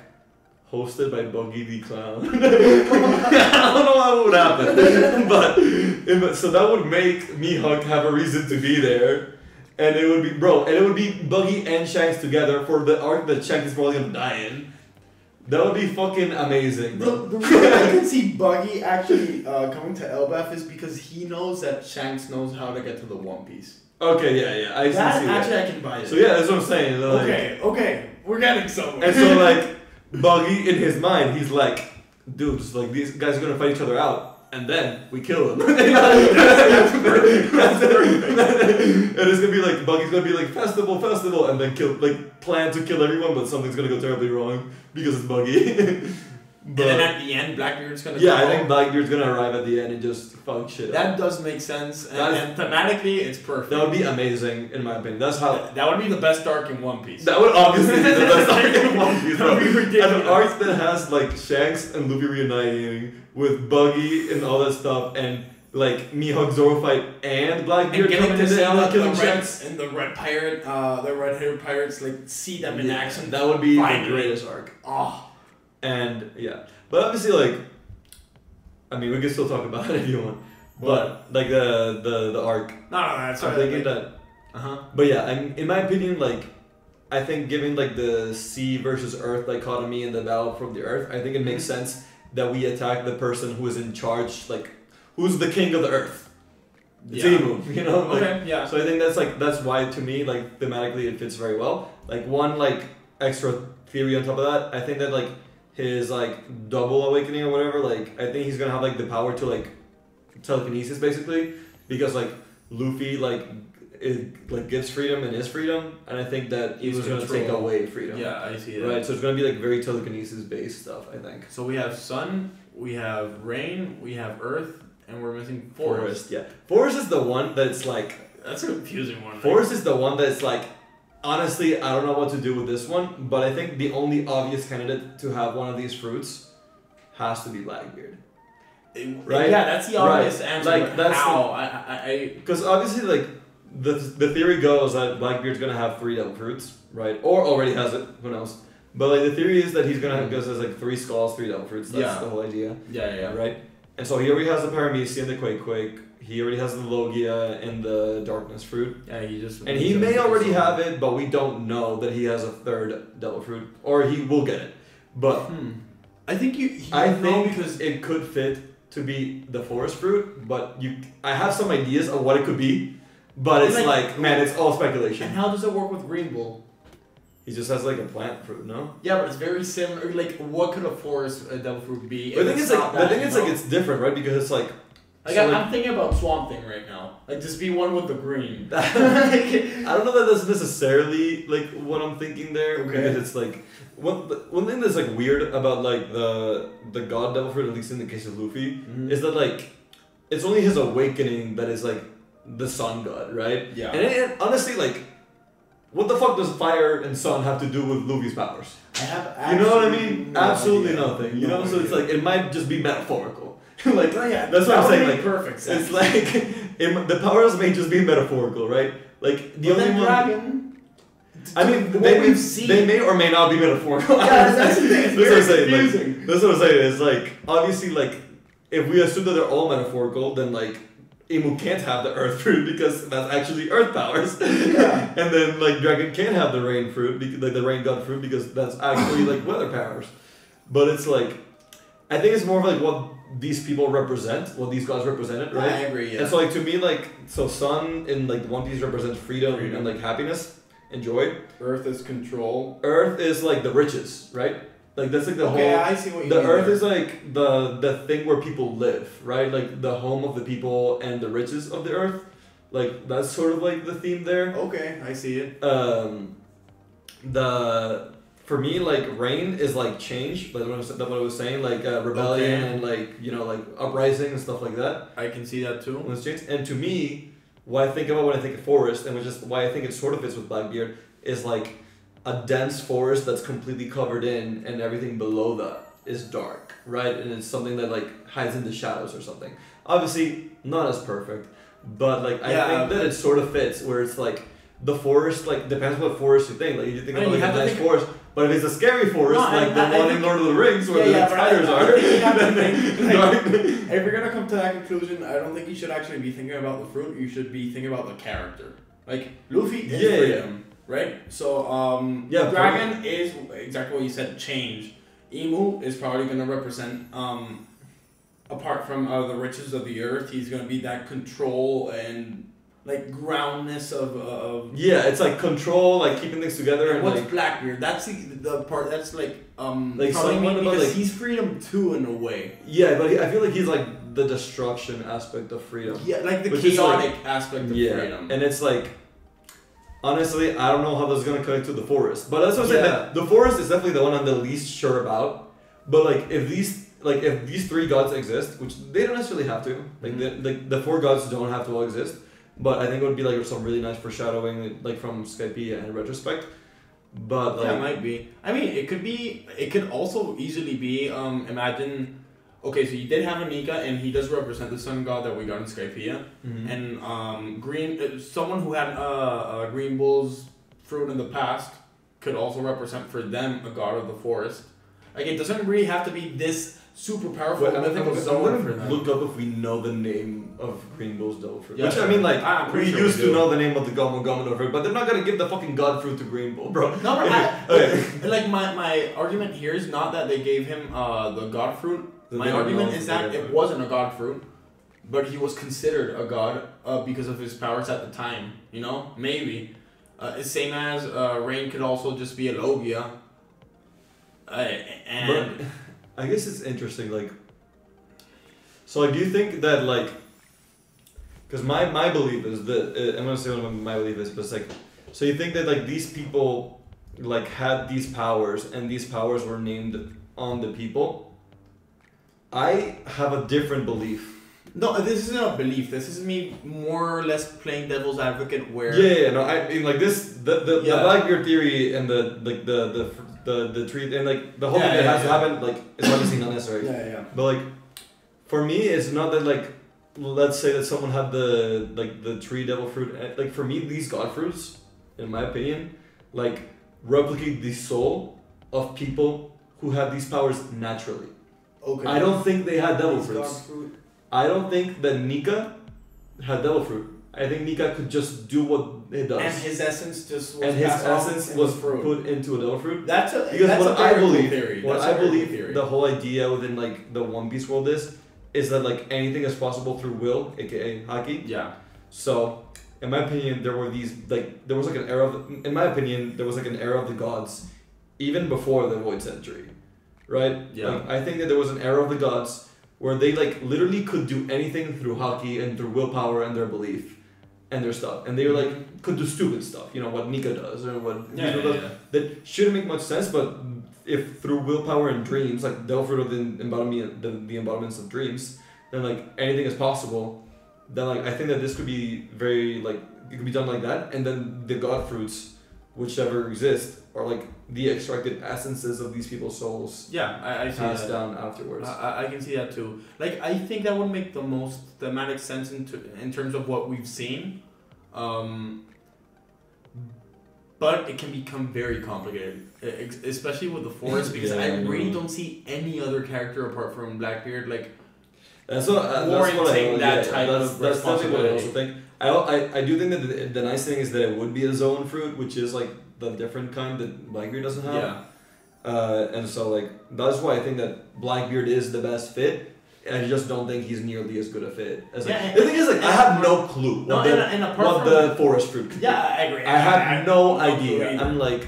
hosted by Buggy the Clown. I don't know how would happen, but so that would make Mihawk have a reason to be there, and it would be bro, and it would be Buggy and Shanks together for the arc that Shanks is probably gonna die in. That would be fucking amazing, bro. the reason I can see Buggy actually uh, coming to Elbaf is because he knows that Shanks knows how to get to the One Piece. Okay, yeah, yeah, I can That see actually that. I can buy it. So yeah, that's what I'm saying. Like, okay, okay, we're getting somewhere. And so like Buggy in his mind, he's like, dudes, like these guys are gonna fight each other out, and then we kill them. and it's gonna be like Buggy's gonna be like festival, festival, and then kill like plan to kill everyone, but something's gonna go terribly wrong because it's Buggy. And but then at the end, Blackbeard's gonna. yeah, I think. Blackbeard's gonna arrive at the end and just fuck shit up. that does make sense, and, and thematically, it's perfect. That would be amazing in my opinion. That's how. That would be the best arc in One Piece. That would obviously be the best arc in One Piece, bro. That'd be ridiculous. An arc that has like Shanks and Luffy reuniting with Buggy and all that stuff, and like Mihawk Zoro fight and and Blackbeard getting coming to the, and the killing Shanks. and the red pirate, uh, the red haired pirates, like see them in Yeah, action. That would be Finally. the greatest arc. Oh, And yeah, but obviously like, I mean we can still talk about it if you want, but like the the the arc. no, no, that's I'm thinking that Uh huh. But yeah, I'm, in my opinion, like, I think given like the sea versus earth dichotomy in the battle from the earth, I think it makes sense that we attack the person who is in charge, like, who's the king of the earth. It's Yeah. You know? Like, Okay. Yeah. So I think that's like that's why to me like thematically it fits very well. Like one like extra theory on top of that, I think that like his like double awakening or whatever, like I think he's gonna have like the power to like telekinesis basically because like Luffy like it like gives freedom and is freedom, and I think that he He's was gonna take away freedom. Yeah, I see that. Right. So it's gonna be like very telekinesis based stuff. I think. So we have sun, we have rain, we have earth, and we're missing forest. Forest. Yeah. Forest is the one that's like That's a confusing one. Forest is the one that's like, honestly, I don't know what to do with this one, but I think the only obvious candidate to have one of these fruits has to be Blackbeard. Right? Yeah, that's the Right. obvious answer. Like, that's how? I, Because obviously, like, the, the theory goes that Blackbeard's gonna have three devil fruits, right? Or already has it, who knows? But like the theory is that he's gonna have, mm. because there's like three skulls, three devil fruits. That's Yeah. the whole idea, yeah, yeah, yeah. right? and so he already has the Paramecia the Quake Quake. He already has the Logia and the Darkness Fruit. Yeah, he just. And he may already have it, but we don't know that he has a third Devil Fruit, or he will get it. But Hmm. I think you. you I think because it could fit to be the Forest Fruit, but you, I have some ideas of what it could be, but it's Like- like, man, it's all speculation. And speculation. how does it work with Green Bull? He just has like a plant fruit, no? Yeah, but it's very similar. Like, what could a forest uh, devil fruit be? But I if think it's not like, that, I think it's like it's different, right? Because it's like, Like, so, I- I'm thinking about Swamp Thing right now. Like, just be one with the green. I don't know that that's necessarily like what I'm thinking there Okay. because it's like one one thing that's like weird about like the the God Devil Fruit, at least in the case of Luffy, Mhm. is that like it's only his awakening that is like the Sun God, right? Yeah. And, it, and honestly, like, what the fuck does fire and sun have to do with Luffy's powers? I have. You know what I mean? no Absolutely idea. nothing. You No know, so it's like it might just be metaphorical. like Oh, yeah, that's what I'm saying. Like perfect sense. it's like it, the powers may just be metaphorical, right? Like the But only then one. dragon. I mean, they may, we've seen. they may or may not be metaphorical. Yeah, that's the thing. It's That's what I'm saying. Like, that's what I'm saying. Is like obviously like if we assume that they're all metaphorical, then like Imu can't have the Earth fruit because that's actually Earth powers. Yeah. and then like Dragon can't have the Rain fruit, because, like the Rain God fruit, because that's actually like weather powers. But it's like, I think it's more of like what these people represent, what these gods represented, right? I agree. Yeah. And so like to me like so sun in like One Piece represents freedom, Freedom. and like happiness and joy. Earth is control. Earth is like the riches, right? Like that's like the okay, whole I see what you the mean. earth there. is like the the thing where people live, right? Like the home of the people and the riches of the earth. Like that's sort of like the theme there. Okay, I see it. Um the for me like rain is like change, like what I was, what I was saying, like uh, rebellion Okay. and like you know like uprising and stuff like that. I can see that too. Changed. And to me, what I think about when I think of forest, and which is why I think it sort of fits with Blackbeard, is like a dense forest that's completely covered in, and everything below that is dark, right? And it's something that like hides in the shadows or something. Obviously, not as perfect, but like I Yeah, think that it sort of fits where it's like the forest, like depends what forest you think. Like you think I mean, about like a have nice forest, but if it's a scary forest, No, like the I- I one in Lord of the Rings where Yeah, the yeah, but I- tigers I are, think you have to think, dark. If you're gonna come to that conclusion, I don't think you should actually be thinking about the fruit. You should be thinking about the character. Like Luffy is Yeah, freedom, right? So um, Yeah, Dragon is exactly what you said. Change. Imu is probably gonna represent um, apart from uh, the riches of the earth, he's gonna be that control and like groundness of of. Yeah, it's like control, like keeping things together, And and what's like Blackbeard? That's the, the part. That's like um. Like probably someone about, like- he's freedom too in a way. yeah, but he, I feel like he's like the destruction aspect of freedom. Yeah, like the is, like- chaotic aspect of yeah, freedom. and it's like honestly, I don't know how that's gonna connect to the forest, but that's what I'm saying. Like, the forest is definitely the one I'm the least sure about. But like, if these like if these three gods exist, which they don't necessarily have to, like Mhm. the, like the four gods don't have to all exist. But I think it would be like some really nice foreshadowing, like from Skypiea in retrospect. But like, yeah, it might be. I mean, it could be. It could also easily be. Um, imagine. Okay, so you did have Anika, and he does represent the sun god that we got in Skypiea, mhm. and um, green. Uh, someone who had uh, uh, green bull's fruit in the past could also represent for them a god of the forest. Like it doesn't really have to be this super powerful Wait, I'm, I'm, I'm gonna look up if we know the name of Green Bull's Devil Fruit. Yeah, Which I mean, like Ah, I'm we pretty sure used we to know the name of the Gomu Gomu Devil Fruit, but they're not gonna give the fucking God Fruit to Green Bull, bro. No, but I, Okay. like my, my argument here is not that they gave him uh, the god fruit. That my argument is that it wasn't a god fruit, but he was considered a god uh, because of his powers at the time. You know, maybe. Uh, same as uh, Rain could also just be a Logia. Uh, and But I guess it's interesting, like. So, like, do you think that, like, because my my belief is that uh, I'm gonna say what my belief is, but it's like, so you think that like these people, like, had these powers and these powers were named on the people. I have a different belief. no, this isn't a belief. This is me more or less playing devil's advocate. Where Yeah, yeah, no, I mean like this, the the, the Yeah. Blackbeard theory and the like the the the the tree and like the whole Yeah, thing that yeah, has to yeah. happen like is obviously not necessary. yeah, yeah. But like, for me, it's not that like, let's say that someone had the like the tree devil fruit. eh, Like for me, these god fruits, in my opinion, like replicate the soul of people who have these powers naturally. Okay. I don't think they had devil fruits. Fruit. I don't think that Nika had devil fruit. I think Nika could just do what it does. And his essence just was And his essence was fruit. put into a devil fruit. That's a Because that's what a I believe, theory. what That's I believe, theory. the whole idea within like the One Piece world is, is that like anything is possible through will, aka haki. Yeah. So, in my opinion, there were these like there was like an era of in my opinion there was like an era of the gods, even before the Void Century, right? Yeah. Like, I think that there was an era of the gods where they like literally could do anything through haki and through willpower and their belief, and their stuff, and they were like mm-hmm. could do stupid stuff, you know what Nika does or what Yeah, yeah, does yeah. that shouldn't make much sense, but if through willpower and dreams, like devil fruit of the embodiment, the, the embodiments of dreams, then like anything is possible. Then like I think that this could be very like it could be done like that, and then the god fruits, whichever exist, are like the extracted essences of these people's souls Yeah, I, I see passed that. down afterwards. I, I- can see that too. Like I think that would make the most thematic sense in, in terms of what we've seen. Um, but it can become very complicated, especially with the forest, because Yeah, I I really don't see any other character apart from Blackbeard. Like, That's what, uh, that's what I, that yeah, type that's, of that's what I also think. I, I, I do think that the, the nice thing is that it would be a Zoan fruit, which is like the different kind that Blackbeard doesn't have. yeah, Uh, and so like that's why I think that Blackbeard is the best fit. I just don't think he's nearly as good a fit as like, Yeah, the thing is like I have no clue no, what, and, the, and apart what the forest fruit could be. yeah, I agree. I had no idea. clue either. I'm like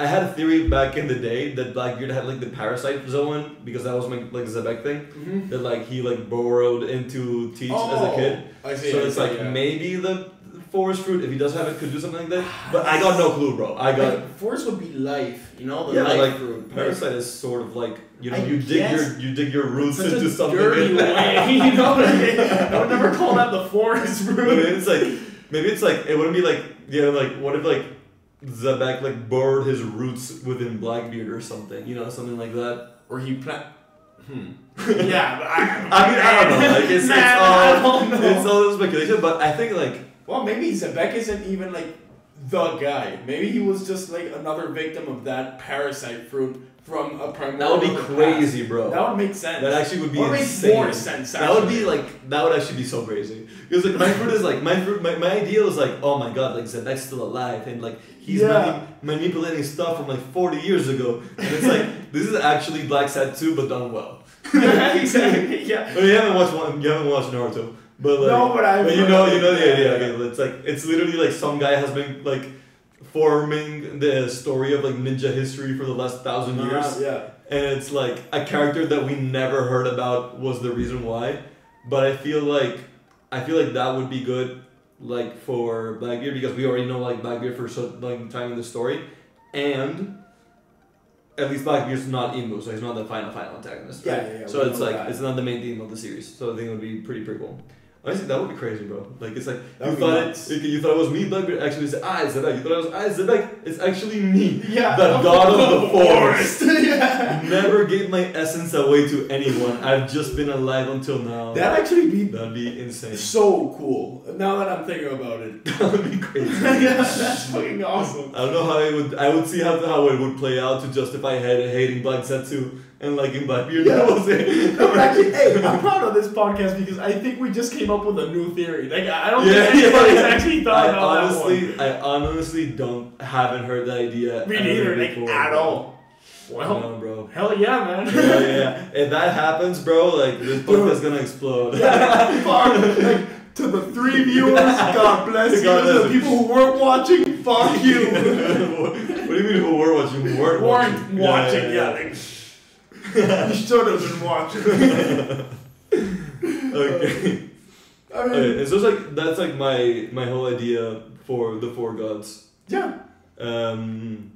I had a theory back in the day that Blackbeard had like the parasite Zoan because that was my like Xebec thing. Mhm. That like he like burrowed into Teach as a kid. I see. So it's like yeah. maybe the forest fruit, if he does have it, could do something like that. But I got no clue, bro. I got Like, force would be life, you know, the Yeah, life like, fruit. Parasite is sort of like you know I you dig your you dig your roots into something. dirty way, you know. I would never call that the forest fruit. it's like maybe it's like it wouldn't be like yeah like what if like Xebec like burrowed his roots within Blackbeard or something you know something like that. or he plant. Hmm. yeah, but I. I mean I don't know like it's, Man, it's I all don't know. it's all speculation but I think like Well, maybe Xebec isn't even like the guy. Maybe he was just like another victim of that parasite fruit from a primordial. that would be past. crazy bro. That would make sense. That actually would be Or insane. more sense. That would actually. be like that would actually be so crazy because like my fruit is like my fruit my, my ideal is like oh my god like Xebec's still alive and like he's Yeah. mani- manipulating stuff from like 40 years ago and it's like this is actually Black Zetsu but done well exactly. Yeah. but you haven't watched one you haven't watched Naruto but like no, but I. but you know you know the idea okay it's like it's literally like some guy has been like forming the story of like ninja history for the last thousand years Uh, yeah. and it's like a character that we never heard about was the reason why but i feel like i feel like that would be good like for blackbeard because we already know like blackbeard for so long time in the story and at least blackbeard's not Imu, so he's not the final final antagonist Yeah, right? yeah, yeah, so it's like it's not the main theme of the series so i think it would be pretty pretty cool Honestly, that would be crazy, bro. Like it's like you thought nuts. it, you thought it was me, Blackbeard. Actually, it's it's Xebec. You thought it was ah, it's Xebec. It's actually me. Yeah. The god of the forest. yeah. Never gave my essence away to anyone. I've just been alive until now. That actually be That'd be insane. so cool. Now that I'm thinking about it. That would be crazy. yeah, that's fucking awesome. I don't know how it would. I would see how how it would play out to justify hating Black Zetsu and liking Blackbeard. Yeah. That was it. No, but actually, hey, I'm proud of this podcast because I think we just came up with a new theory. Like, I don't Yeah, think anybody's yeah. actually thought I about honestly, I honestly don't haven't heard that idea. that one. Me neither, like, before, at all. Well, bro. hell yeah, man. Yeah, yeah, yeah. If that happens, bro, like this podcast is gonna explode. Yeah, fuck. Like, to the three viewers, God bless you. God To the people who weren't watching, fuck you. what do you mean who were watching? Who weren't weren't watching? watching, yeah. like, you should have been watching. Okay. I mean, okay. And so it's like that's like my my whole idea for the four gods. yeah. Um,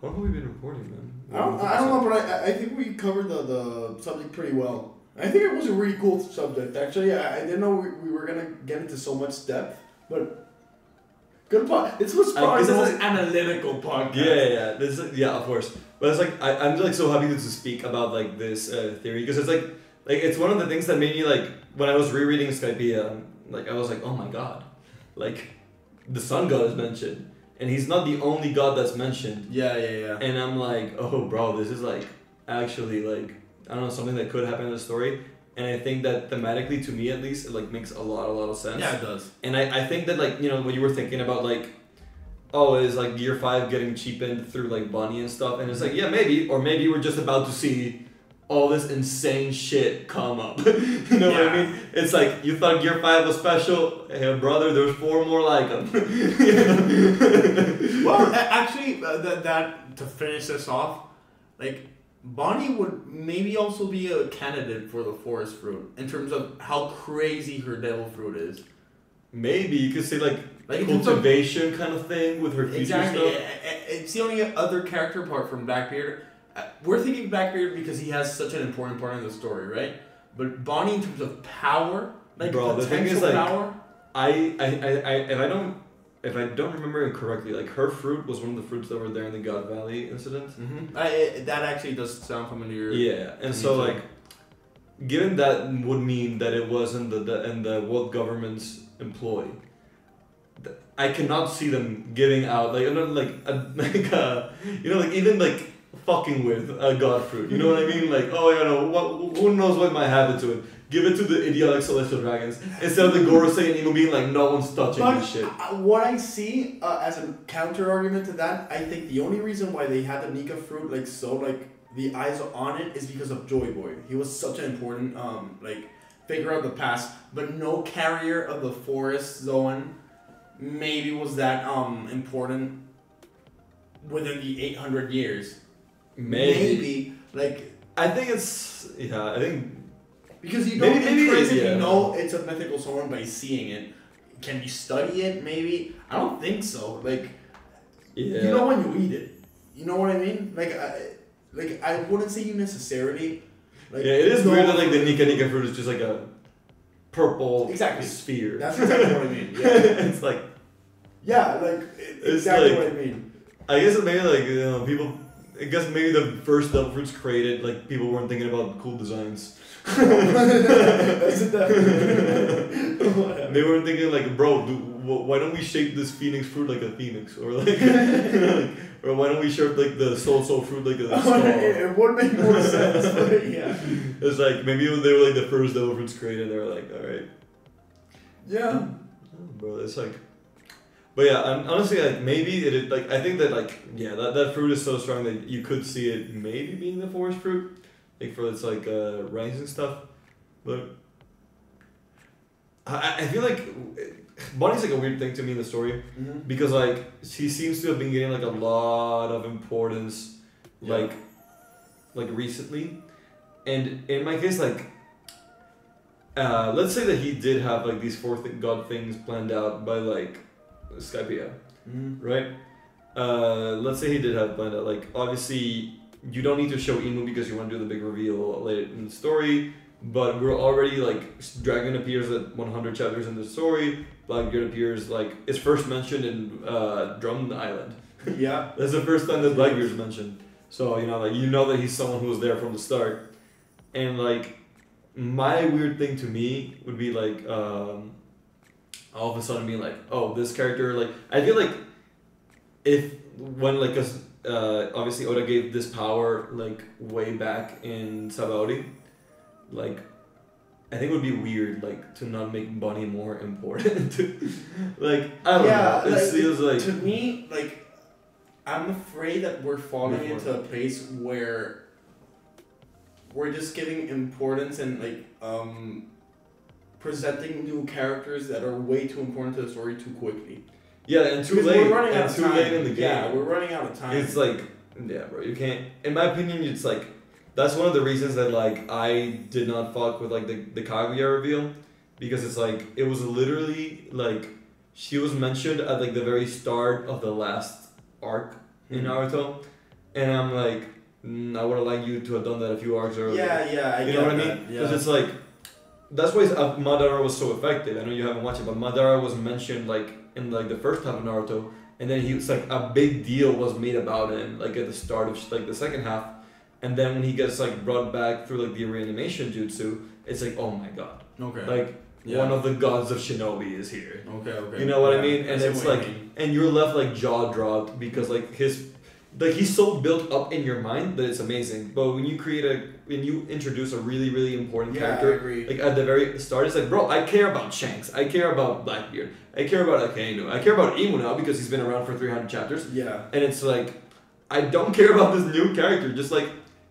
how long have we been recording, man? I don't, I don't know, but I, I think we covered the, the subject pretty well. I think it was a really cool subject, actually. I, I didn't know we, we were going to get into so much depth, but good pod. This was I probably guess the it's analytical podcast. Yeah, yeah, yeah. This is, yeah, of course. But it's like I, I'm just like so happy to speak about like this uh, theory because it's like like it's one of the things that made me like when I was rereading Skypiea, like I was like, oh my god, like the sun god is mentioned, and he's not the only god that's mentioned, Yeah, yeah, yeah. and I'm like, oh bro, this is like actually like I don't know something that could happen in the story. And I think that thematically, to me at least, it like makes a lot, a lot of sense. Yeah, it does. And I, I think that like you know when you were thinking about like, oh, is like Gear Five getting cheapened through like Bonnie and stuff, and it's like yeah maybe, or maybe we're just about to see all this insane shit come up. you know what I mean? It's like you thought Gear Five was special, hey brother, there's four more like them. well, actually, uh, that that to finish this off, like Bonnie would maybe also be a candidate for the forest fruit in terms of how crazy her devil fruit is. Maybe you could say like Like in cultivation kind of thing with her future Exactly. stuff. It's the only other character apart from Blackbeard. Uh, We're thinking Blackbeard because he has such an important part in the story, right? But Bonnie, in terms of power, like Bro, the thing is, like- power. I, I, I, I, if I don't, if I don't remember it correctly, like her fruit was one of the fruits that were there in the God Valley incident. Mm-hmm. I, I- that actually does sound familiar. Yeah, and so like, given that would mean that it wasn't the, the in the what government's employ. th- I cannot see them giving out like not like a, like uh you know like even like fucking with a god fruit. You know what I mean? Like oh you know what who knows what might happen to it. Give it to the idiotic celestial dragons instead of the Gorosei and Imu being like no one's touching But this shit. what I see uh, as a counter argument to that, I think the only reason why they had the Nika fruit like so like the eyes on it is because of Joy Boy. He was such an important um like figure out the past, but no carrier of the forest Zoan maybe was that um important within the eight hundred years. Maybe. like I think it's yeah. I think because you Maybe- don't maybe intrinsically yeah. know it's a mythical Zoan by seeing it. Can you study it? Maybe I don't think so. Like. yeah. You know when you eat it. You know what I mean? Like I, like I wouldn't say you necessarily. Like, yeah, it is weird that like the Nika Nika fruit is just like a purple Exactly. sphere. That's exactly what I mean. Yeah, it's like yeah, like It's exactly like- what I mean. I guess maybe like you know people. I guess maybe the first devil fruits created like people weren't thinking about cool designs. That's it. They weren't thinking like, bro, why don't we shape this phoenix fruit like a phoenix, or like, or why don't we shape like the soul soul fruit like a skull? it would make more sense, but yeah, It's like maybe they were like the first fruits created. They were like, all right. yeah. Bro, it's like, but yeah, and honestly, like maybe it like I think that like yeah, that, that fruit is so strong that you could see it maybe being the forest fruit, like for its like uh, ranks and stuff, but I I feel like Bonnie's like a weird thing to me in the story Mm-hmm. because like she seems to have been getting like a lot of importance, Yeah. like like recently, and in my case like uh, let's say that he did have like these four th- god things planned out by like Skypiea, Mm-hmm. right? Uh, let's say he did have planned out like obviously you don't need to show Imu because you want to do the big reveal later in the story. But we're already like Dragon appears at 100 chapters in the story. Blackbeard appears like it's first mentioned in uh, Drum Island. Yeah. That's the first time that Blackbeard's mentioned. So you know, like you know that he's someone who was there from the start, and like my weird thing to me would be like um, all of a sudden being like, oh, this character like I feel like if when like us uh, obviously Oda gave this power like way back in Sabaody, like I think it would be weird like to not make Bonnie more important. like I don't Yeah, know. It like, feels like to me, like, I'm afraid that we're falling Before. into a place where we're just giving importance and like um presenting new characters that are way too important to the story too quickly. yeah, and too Because late. We're running and out of too time. late in the game. Yeah, we're running out of time. It's like, yeah, bro, you can't. In my opinion, it's like that's one of the reasons that like I did not fuck with like the the Kaguya reveal because it's like it was literally like she was mentioned at like the very start of the last arc in Mhm. Naruto, and I'm like, mm, I would have liked you to have done that a few arcs earlier. yeah, yeah, I you get know what I that. mean? Yeah. Because it's like that's why uh, Madara was so effective. I know you haven't watched it, but Madara was mentioned like in like the first half of Naruto, and then he was like a big deal was made about him like at the start of like the second half, and then when he gets like brought back through like the reanimation jutsu, it's like oh my god, okay. like yeah. one of the gods of shinobi is here. okay, okay. You know what I mean? And it's like- mean. and you're left like jaw dropped because like his like he's so built up in your mind that it's amazing. But when you create a when you introduce a really really important Yeah, character, agree. like at the very start, it's like, bro, I care about Shanks, I care about Blackbeard, I care about Akainu, I care about Imu now because he's been around for three hundred chapters, Yeah. and it's like, I don't care about this new character. Just like,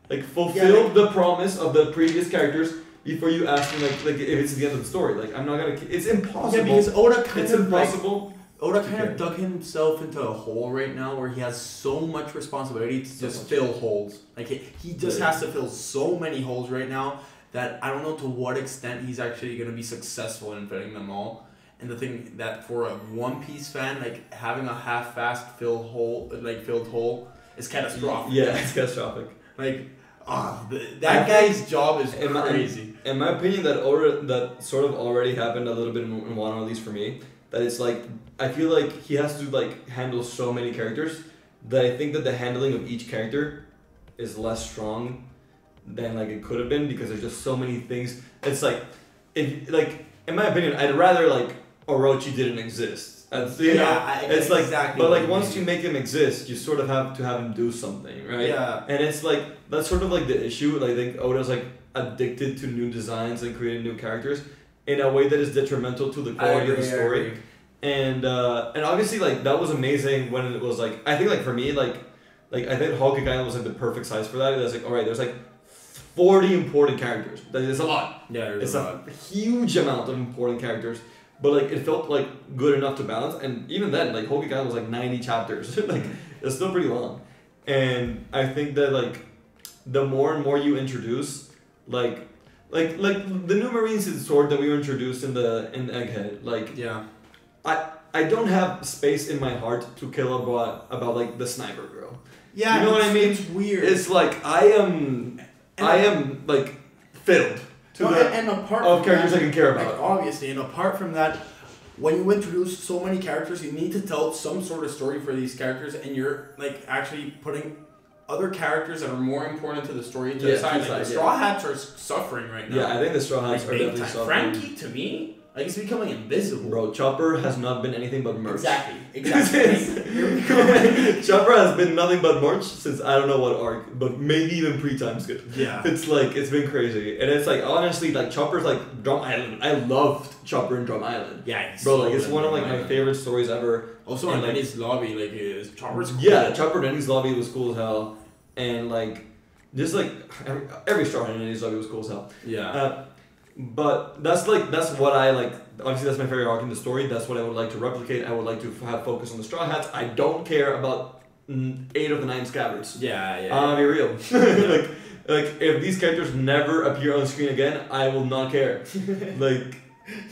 like fulfill Yeah, like- the promise of the previous characters before you ask me like like if it's the end of the story. Like I'm not gonna. It's impossible. Yeah, because Oda kind it's of like, impossible. Oda kind of dug himself into a hole right now where he has so much responsibility to So just much. fill holes. Like he, he just has to fill so many holes right now that I don't know to what extent he's actually gonna be successful in filling them all. And the thing that for a One Piece fan, like having a half-fast fill hole, like filled hole, is catastrophic. Yeah, it's catastrophic. Like, ah, th I that think- guy's job is in my- crazy. In my opinion, that already, that sort of already happened a little bit in, Wano, at least for me. That it's like I feel like he has to like handle so many characters that I think that the handling of each character is less strong than like it could have been because there's just so many things. It's like, if like in my opinion, I'd rather like Orochi didn't exist. You know, I- it's like, exactly but like once you make him exist, you sort of have to have him do something, right? Yeah. And it's like that's sort of like the issue. Like, I think Oda's like addicted to new designs and creating new characters in a way that is detrimental to the quality of the story. And uh, and obviously like that was amazing when it was like I think like for me like like I think Whole Cake Island was like the perfect size for that. It was like all right, there's like forty important characters. That is a lot. Yeah, It's a a lot. huge amount of important characters. But like it felt like good enough to balance, and even then, like Whole Cake Island was like ninety chapters. like it's still pretty long, and I think that like the more and more you introduce, like like like the new Marines and sword that we were introduced in the in Egghead, like Yeah. I I don't have space in my heart to kill about about like the sniper girl. Yeah, You know what I mean? It's weird. It's like I am And I am like filled to No, the and, and apart of from characters that, I can care like, about. obviously, and apart from that, when you introduce so many characters, you need to tell some sort of story for these characters, and you're like actually putting other characters that are more important to the story to Yeah, the side. the Like the Straw Hats are suffering right now. Yeah, I think the Straw Hats like are definitely time. suffering. Franky to me, like it's becoming invisible. Bro, Chopper has not been anything but merch. Exactly. Exactly. Chopper has been nothing but merch since I don't know what arc, but maybe even pre time skip. yeah. It's like it's been crazy, and it's like honestly, like Chopper's like Drum Island. I loved Chopper and Drum Island, Yeah. it's bro. Like it's one of like my favorite stories ever. Also, and, in like- Enies Lobby, like his Chopper's cool. Yeah, Chopper Enies Lobby was cool as hell, and like just like every, every in Enies Lobby was cool as hell. Yeah. Uh, but that's like that's what I like. Obviously, that's my favorite arc in the story. That's what I would like to replicate. I would like to have focus on the Straw Hats. I don't care about eight of the nine scabbards. yeah. Yeah. I'll be real. like, like if these characters never appear on screen again, I will not care. like,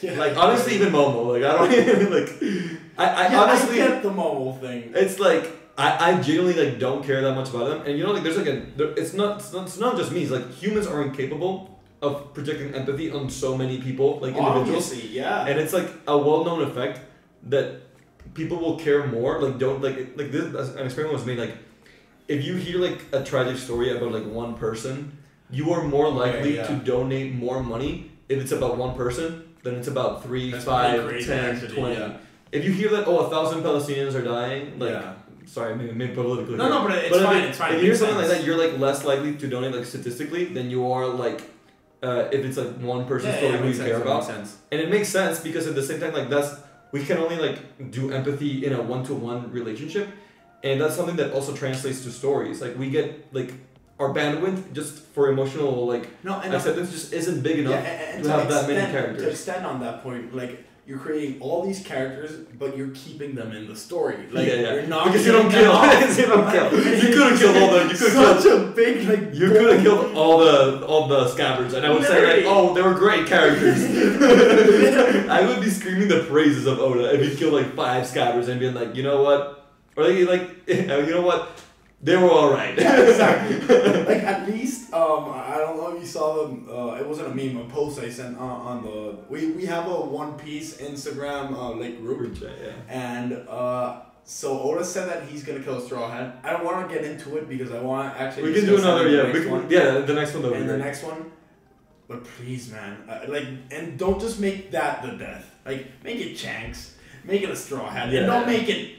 yeah. like honestly, even Momo. Like I don't even, like. I, I yeah, honestly, I get the mobile thing. it's like I, I genuinely like don't care that much about them. And you know, like there's like a there, it's not it's not it's not just me. It's like humans are incapable of projecting empathy on so many people, like individuals. Obviously, yeah. And it's like a well-known effect that people will care more. Like don't like like this an experiment was made. Like if you hear like a tragic story about like one person, you are more likely yeah. to donate more money if it's about one person than it's about three, That's five, crazy, 10, actually, 20. yeah. If you hear that oh a thousand Palestinians are dying, like yeah. sorry maybe, maybe politically No, no, but it's but fine. if, it's fine. if you hear something like that, you're like less likely to donate like statistically than you are like uh, if it's like one person's yeah, story yeah, who you makes care sense, about sense. and it makes sense because at the same time like that's we can only like do empathy in a one-to-one relationship and that's something that also translates to stories like we get like our bandwidth just for emotional like No, and acceptance just isn't big yeah, enough and, and to have that many characters. To extend on that point, like you're creating all these characters, but you're keeping them in the story. Like yeah, yeah. you're not because you don't kill them off. because you don't kill you could have killed all the you could have Such killed a big like. you could have killed all the all the scabbards and I would say like oh they were great characters I would be screaming the praises of Oda if he killed like five scabbards and being like, you know what? Or like, like you know what? They were alright. Yeah, exactly. like at least, um, I don't know if you saw them. Uh, it wasn't a meme, a post I sent on, on the. We, we have a One Piece Instagram uh, like group, yeah. and uh, so Oda said that he's gonna kill Straw Hat. I don't want to get into it because I want to actually. We can do another, yeah. We can, yeah, the next one though. and the next one. But please, man, uh, like, and don't just make that the death. Like, make it Shanks, make it a Straw Hat, Yeah. and don't make it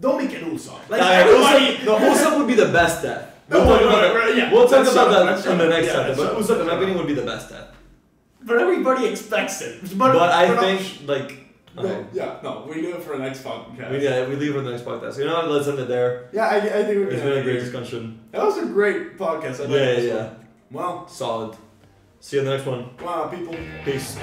Don't make it Usopp. Like Nah, everybody. Usopp- no, Usopp would be the best death. No, We'll talk right, about right, that. yeah. We'll talk about that let's in shut the next Yeah, chapter. let's But shut up, Usopp, in let's my opinion, would be the best death. But everybody expects it. But, But I we're not- think like okay. No, yeah, no, we do it for the next podcast. we, yeah, we leave it for the next podcast. You know what? Let's end it there. Yeah, I, I think we're It's gonna been a great discussion. That was a great podcast. I Yeah, yeah, yeah. one. Well, Solid. See you in the next one. wow, people. Peace.